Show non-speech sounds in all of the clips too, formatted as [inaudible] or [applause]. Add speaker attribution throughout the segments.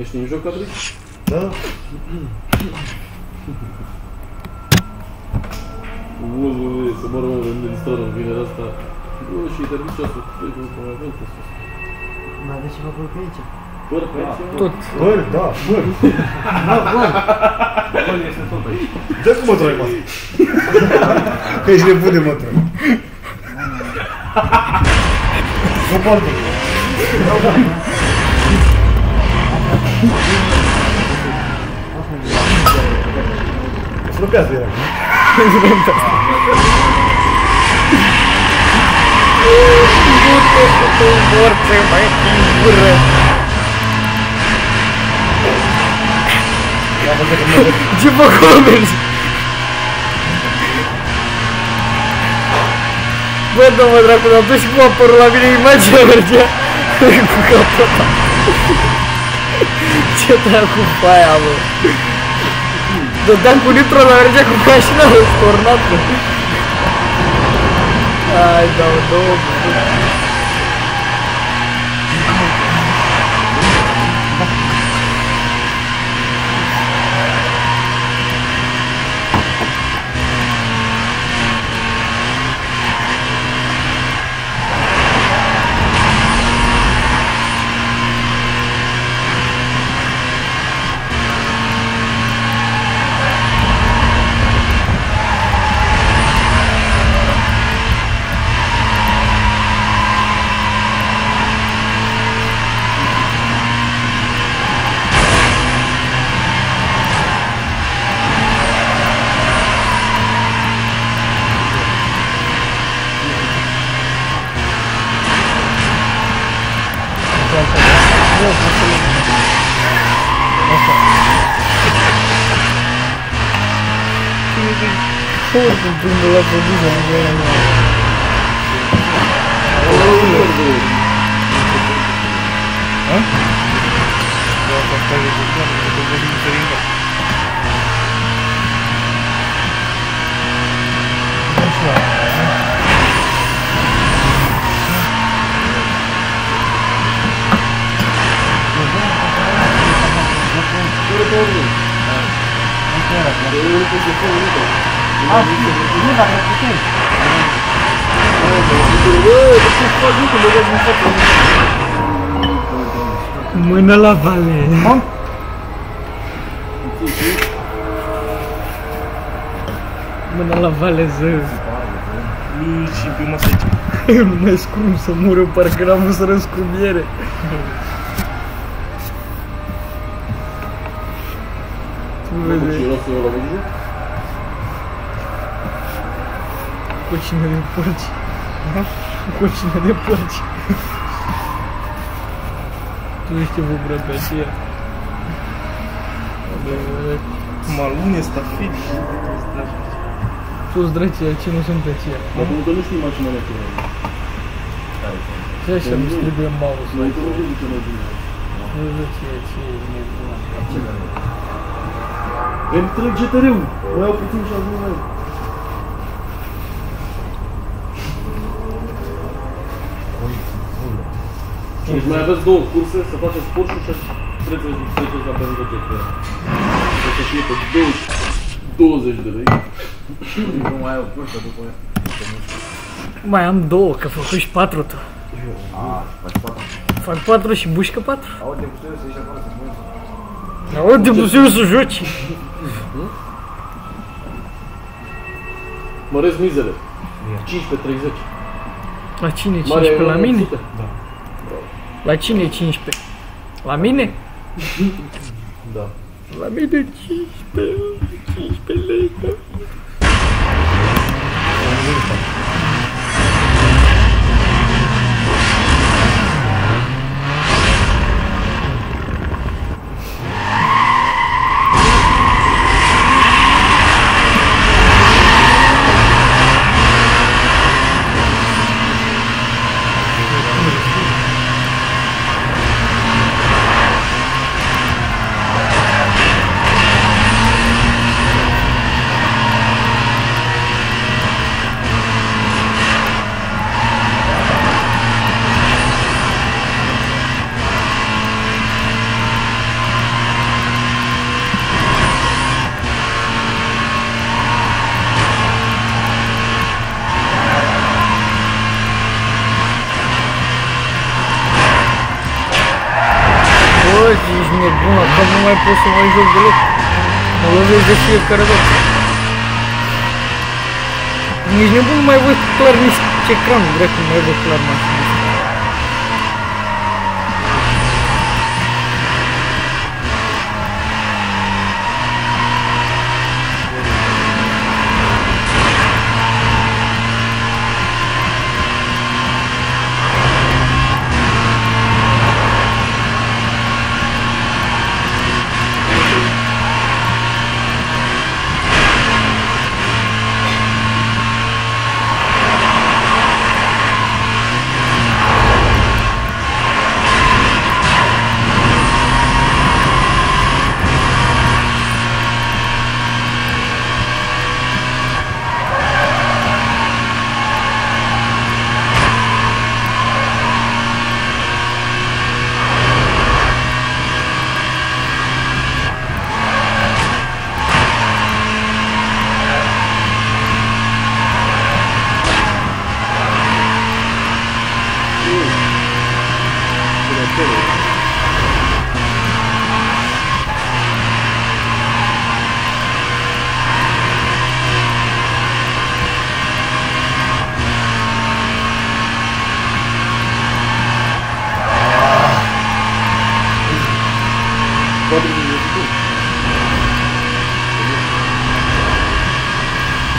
Speaker 1: Ești în joc, Cadri?
Speaker 2: Da?
Speaker 1: Ui, ui, ui, să mă rog, în distrară, vine asta. Bă, și termin ceasul, stai că nu mai avem pe sus.
Speaker 3: Mai aveți ceva pe aici?
Speaker 1: Păr pe aici, mă.
Speaker 4: Tot.
Speaker 2: Băr, da, băr.
Speaker 3: Da, bă,
Speaker 5: Bă, este tot aici.
Speaker 2: Dă cu mă troi, mă. Că ești nebun de mă troi. Nu poate. Isso não piazeira. Eu
Speaker 4: tô morto, você vai aqui, Tipo Comers. Bă, domnul dracu, dar tu și cu apărul la mine, imagine mergea [laughs] cu capul Ce dracu cu aia, bă? Dădeam cu nitro, dar mergea cu mașina [laughs] stornată. Ai, da, două. kurde, bym lepiej dużo, nie wiem.
Speaker 3: A? No, to wtedy
Speaker 4: to zrobię, to będzie inteligentne. Thank you.
Speaker 5: Ah, não dá pra
Speaker 4: pequeno? Manda lá, vale. Manda lá, valezão. Uma sete. Mas escuro, [laughs] se morreu para
Speaker 1: que não se descobriera? Tu vê.
Speaker 4: Cocină de porci. Cocină de porci. Tu ești bucură pe aceea.
Speaker 5: Malune, stafili.
Speaker 4: Toți drăcii ce nu sunt pe aceea.
Speaker 1: Dar pentru că nu știi mașina mea ce e.
Speaker 4: Și așa nu trebuie mouse.
Speaker 1: Noi că nu știi ce mai bine.
Speaker 4: Nu știu ce e, ce e nebună.
Speaker 1: Îmi trec GTR-ul. Mai au puțin și ajung la el. Deci mai aveți două curse, să faceți sport și să treceți, treceți la pentru GTR. O să fie pe 20, 20 de lei.
Speaker 6: Nu mai ai o cursă după aia.
Speaker 4: Mai am două, că făcut și patru tu.
Speaker 6: A, faci patru.
Speaker 4: Fac patru și bușcă patru.
Speaker 6: Aude, putem să ieși afară să mânci.
Speaker 4: Aude, te pusiu să joci.
Speaker 1: Măresc mizele. 15, 30.
Speaker 4: La cine e
Speaker 1: Mare
Speaker 4: 15? La mine?
Speaker 1: 100.
Speaker 4: La cine e 15? La mine?
Speaker 1: Da.
Speaker 4: La mine 15, 15 lei. Pot să mai joc deloc. Mă lovesc de fiecare dată. Nici nebun nu mai văd clar nici ecranul, dracu, nu mai văd clar mașina.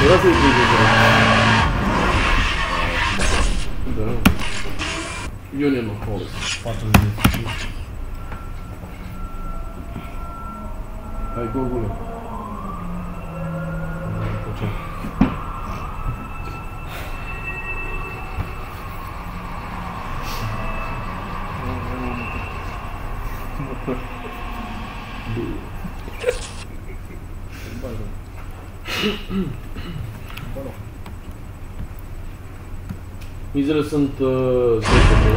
Speaker 1: 12 vídeos. Union Halls.
Speaker 2: 4
Speaker 1: vídeos. Aí, Google. Thank you. Mizele sunt uh, 10 de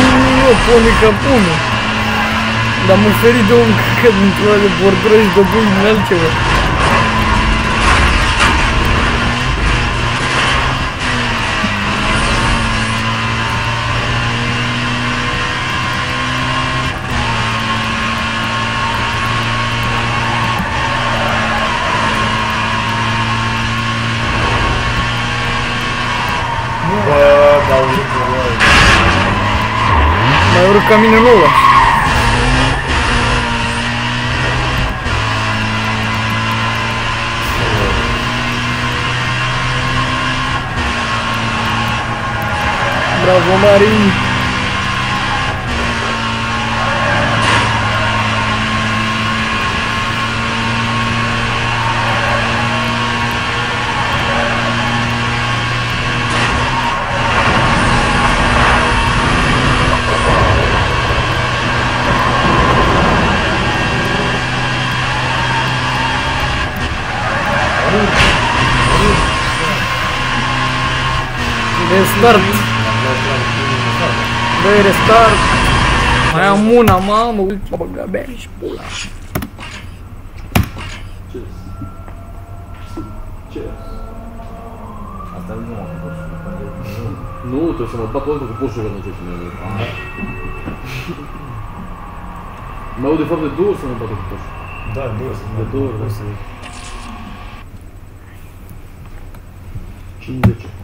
Speaker 4: Nu, pune ca pune. Dar mă feri de un căcat într-o de bordură și de bun din altceva.
Speaker 2: Bă, dar urcă, bă.
Speaker 4: Mai urc ca mine nouă. Travou marinho. Start. Băi, restart! Mai am una, mamă, ultima băga bea și pula.
Speaker 1: Ce?
Speaker 6: Asta e ultima cu Porsche.
Speaker 1: Nu, trebuie să mă bat o dată cu Porsche când încep cine Mă aud de fapt de două ori să mă bată cu Porsche.
Speaker 2: Da, două să
Speaker 1: De două ori, da. 50.